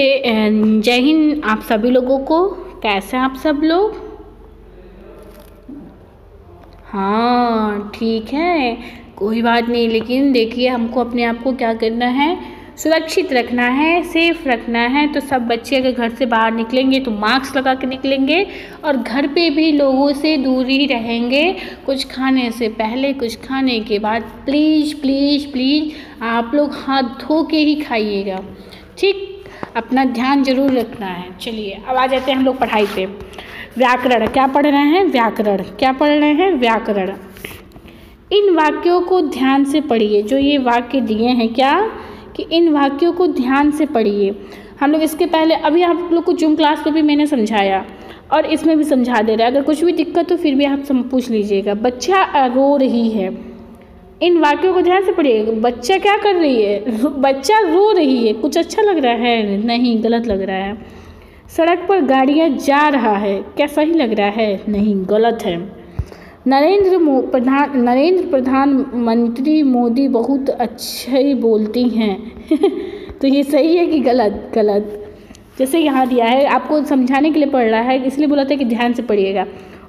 जय हिंद आप सभी लोगों को। कैसे हैं आप सब लोग? हाँ ठीक है। कोई बात नहीं, लेकिन देखिए हमको अपने आप को क्या करना है? सुरक्षित रखना है सेफ़ रखना है। तो सब बच्चे अगर घर से बाहर निकलेंगे तो मास्क लगा के निकलेंगे और घर पे भी लोगों से दूरी रहेंगे। कुछ खाने से पहले, कुछ खाने के बाद प्लीज़ प्लीज़ प्लीज़ आप लोग हाथ धो के ही खाइएगा। ठीक? अपना ध्यान ज़रूर रखना है। चलिए, अब आ जाते हैं हम लोग पढ़ाई पे। व्याकरण, क्या पढ़ रहे हैं? व्याकरण। क्या पढ़ रहे हैं? व्याकरण। इन वाक्यों को ध्यान से पढ़िए। जो ये वाक्य दिए हैं क्या? कि इन वाक्यों को ध्यान से पढ़िए। हम लोग इसके पहले, अभी आप लोग को जूम क्लास पे भी मैंने समझाया और इसमें भी समझा दे रहा है। अगर कुछ भी दिक्कत हो, फिर भी आप पूछ लीजिएगा। बच्चा रो रही है। इन वाक्यों को ध्यान से पढ़िए। बच्चा क्या कर रही है? बच्चा रो रही है। कुछ अच्छा लग रहा है? नहीं, गलत लग रहा है। सड़क पर गाड़ियाँ जा रहा है। क्या सही लग रहा है? नहीं, गलत है। नरेंद्र प्रधान, नरेंद्र प्रधानमंत्री मोदी बहुत अच्छे बोलती हैं। तो ये सही है कि गलत? गलत। जैसे यहाँ दिया है, आपको समझाने के लिए पढ़ रहा है, इसलिए बोला था कि ध्यान से पढ़िएगा।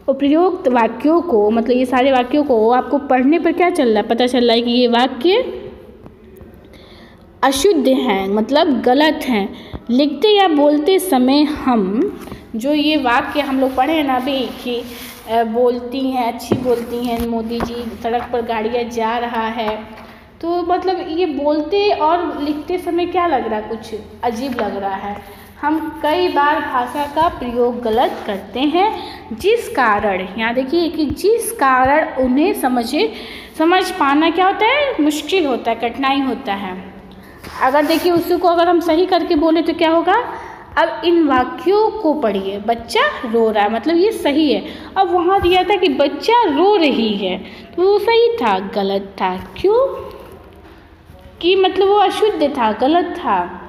उपयुक्त वाक्यों को मतलब ये सारे वाक्यों को आपको पढ़ने पर क्या चल रहा है? पता चल रहा है कि ये वाक्य अशुद्ध हैं मतलब गलत हैं। लिखते या बोलते समय हम, जो ये वाक्य हम लोग पढ़े हैं ना अभी, कि बोलती हैं, अच्छी बोलती हैं, मोदी जी सड़क पर गाड़ियाँ जा रहा है। तो मतलब ये बोलते और लिखते समय क्या लग रहा है? कुछ अजीब लग रहा है। हम कई बार भाषा का प्रयोग गलत करते हैं, जिस कारण? यहाँ देखिए कि जिस कारण उन्हें समझे, समझ पाना क्या होता है? मुश्किल होता है, कठिनाई होता है। अगर देखिए उसी को अगर हम सही करके बोले तो क्या होगा? अब इन वाक्यों को पढ़िए, बच्चा रो रहा है मतलब ये सही है। अब वहाँ दिया था कि बच्चा रो रही है तो वो सही था, गलत था। क्यों? कि मतलब वो अशुद्ध था, गलत था।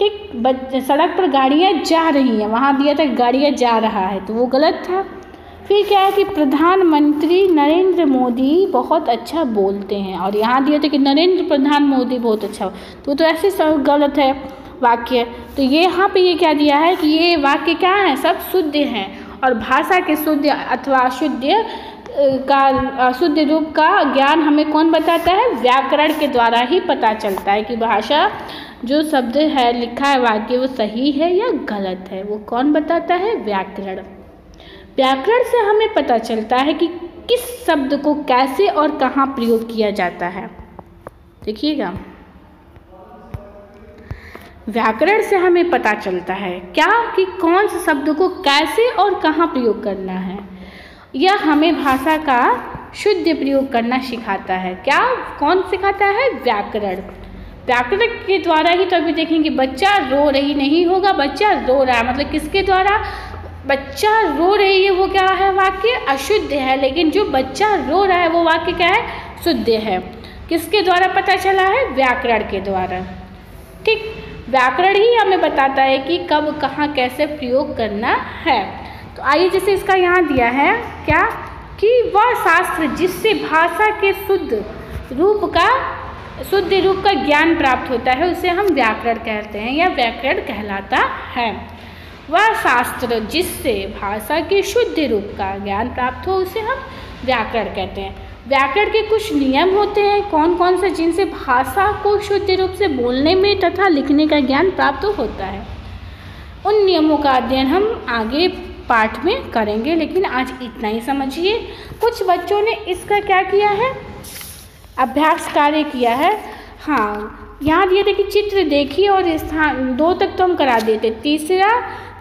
ठीक सड़क पर गाड़ियाँ जा रही हैं, वहाँ दिया था गाड़ियाँ जा रहा है तो वो गलत था। फिर क्या है कि प्रधानमंत्री नरेंद्र मोदी बहुत अच्छा बोलते हैं, और यहाँ दिया था कि नरेंद्र प्रधान मोदी बहुत अच्छा तो तो ऐसे सब गलत है वाक्य। तो ये यहाँ पे ये क्या दिया है कि ये वाक्य क्या है? सब शुद्ध हैं, और भाषा के शुद्ध अथवा अशुद्ध का, अशुद्ध रूप का ज्ञान हमें कौन बताता है? व्याकरण के द्वारा ही पता चलता है कि भाषा जो शब्द है, लिखा है, वाक्य, वो सही है या गलत है। वो कौन बताता है? व्याकरण। व्याकरण से हमें पता चलता है कि किस शब्द को कैसे और कहाँ प्रयोग किया जाता है। देखिएगा। व्याकरण से हमें पता चलता है क्या कि कौन से शब्द को कैसे और कहाँ प्रयोग करना है। यह हमें भाषा का शुद्ध प्रयोग करना सिखाता है। क्या? कौन सिखाता है? व्याकरण। व्याकरण के द्वारा ही तो अभी देखेंगे, बच्चा रो रही नहीं होगा, बच्चा रो रहा है। मतलब किसके द्वारा? बच्चा रो रही है, वो क्या है? वाक्य अशुद्ध है, लेकिन जो बच्चा रो रहा है, वो वाक्य क्या है? शुद्ध है। किसके द्वारा पता चला है? व्याकरण के द्वारा। ठीक? व्याकरण ही हमें बताता है कि कब, कहाँ, कैसे प्रयोग करना है। तो आइए जैसे इसका यहाँ दिया है। क्या? कि वह शास्त्र जिससे भाषा के शुद्ध रूप का, शुद्ध रूप का ज्ञान प्राप्त होता है, उसे हम व्याकरण कहते हैं या व्याकरण कहलाता है। वह शास्त्र जिससे भाषा के शुद्ध रूप का ज्ञान प्राप्त हो, उसे हम व्याकरण कहते हैं। व्याकरण के कुछ नियम होते हैं कौन कौन से, जिनसे भाषा को शुद्ध रूप से बोलने में तथा लिखने का ज्ञान प्राप्त होता है। उन नियमों का अध्ययन हम आगे पाठ में करेंगे, लेकिन आज इतना ही समझिए। कुछ बच्चों ने इसका क्या किया है? अभ्यास कार्य किया है। हाँ यहाँ दिए थे कि चित्र देखिए और स्थान दो तक तो हम करा देते। तीसरा,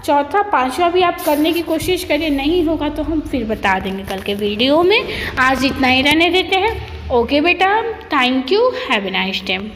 चौथा, पांचवा भी आप करने की कोशिश करिए, नहीं होगा तो हम फिर बता देंगे कल के वीडियो में। आज इतना ही रहने देते हैं। ओके बेटा thank you have a nice time